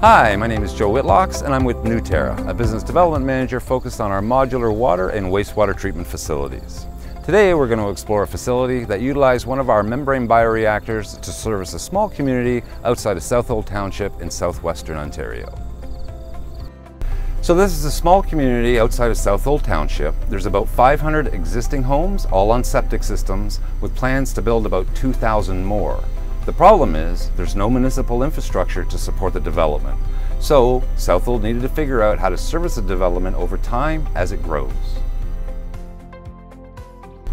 Hi, my name is Joe Whitlocks and I'm with Newterra, a business development manager focused on our modular water and wastewater treatment facilities. Today we're going to explore a facility that utilized one of our membrane bioreactors to service a small community outside of Southwold Township in southwestern Ontario. So this is a small community outside of Southwold Township. There's about 500 existing homes, all on septic systems, with plans to build about 2,000 more. The problem is there's no municipal infrastructure to support the development. So Southwold needed to figure out how to service the development over time as it grows.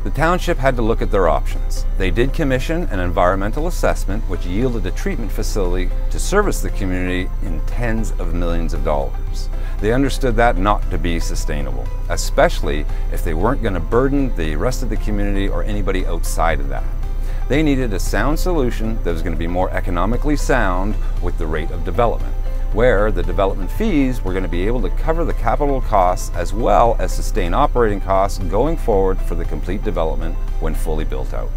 The township had to look at their options. They did commission an environmental assessment which yielded a treatment facility to service the community in tens of millions of dollars. They understood that not to be sustainable, especially if they weren't going to burden the rest of the community or anybody outside of that. They needed a sound solution that was going to be more economically sound with the rate of development, where the development fees were going to be able to cover the capital costs as well as sustain operating costs going forward for the complete development when fully built out.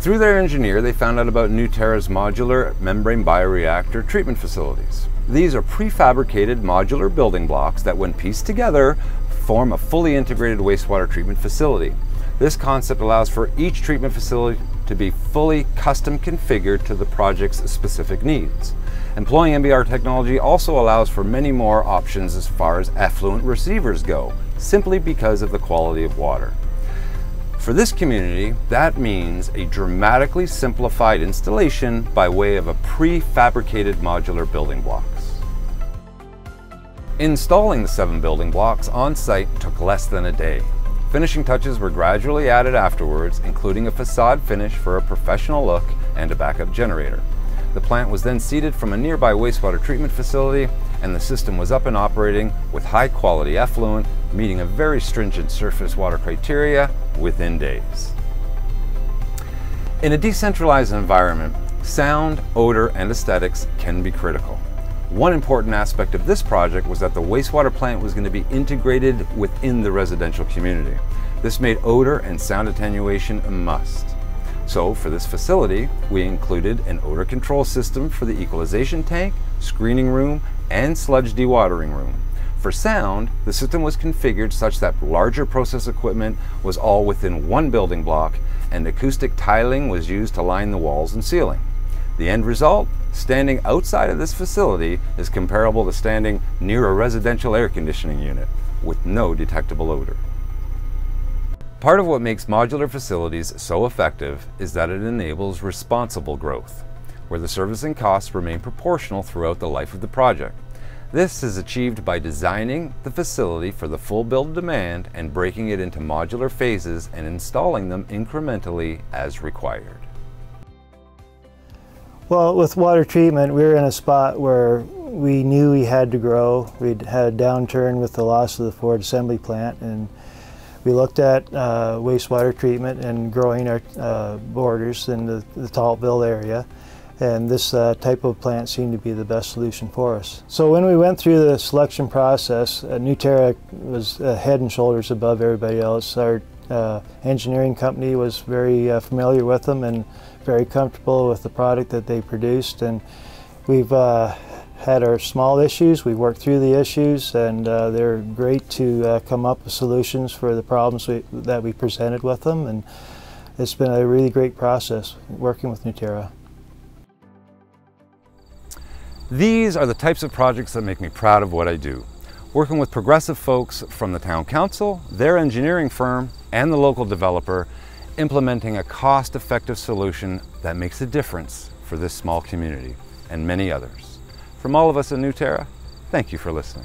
Through their engineer, they found out about Newterra's modular membrane bioreactor treatment facilities. These are prefabricated modular building blocks that when pieced together form a fully integrated wastewater treatment facility. This concept allows for each treatment facility to be fully custom configured to the project's specific needs. Employing MBR technology also allows for many more options as far as effluent receivers go, simply because of the quality of water. For this community, that means a dramatically simplified installation by way of a prefabricated modular building blocks. Installing the seven building blocks on site took less than a day. Finishing touches were gradually added afterwards, including a facade finish for a professional look and a backup generator. The plant was then seeded from a nearby wastewater treatment facility and the system was up and operating with high quality effluent, meeting a very stringent surface water criteria within days. In a decentralized environment, sound, odor, and aesthetics can be critical. One important aspect of this project was that the wastewater plant was going to be integrated within the residential community. This made odor and sound attenuation a must. So for this facility, we included an odor control system for the equalization tank, screening room, and sludge dewatering room. For sound, the system was configured such that larger process equipment was all within one building block and acoustic tiling was used to line the walls and ceiling. The end result? Standing outside of this facility is comparable to standing near a residential air conditioning unit with no detectable odor. Part of what makes modular facilities so effective is that it enables responsible growth, where the servicing costs remain proportional throughout the life of the project. This is achieved by designing the facility for the full build demand and breaking it into modular phases and installing them incrementally as required. Well, with water treatment, we were in a spot where we knew we had to grow. We'd had a downturn with the loss of the Ford assembly plant, and we looked at uh, wastewater treatment and growing our uh, borders in the, the area. And this uh, type of plant seemed to be the best solution for us. So when we went through the selection process, uh, Newterra was uh, head and shoulders above everybody else. Our uh, engineering company was very uh, familiar with them and very comfortable with the product that they produced. And we've uh, had our small issues, we worked through the issues, and uh, they're great to uh, come up with solutions for the problems we, that we presented with them. And it's been a really great process working with Newterra. These are the types of projects that make me proud of what I do. Working with progressive folks from the town council, their engineering firm, and the local developer, implementing a cost-effective solution that makes a difference for this small community and many others. From all of us at Newterra, thank you for listening.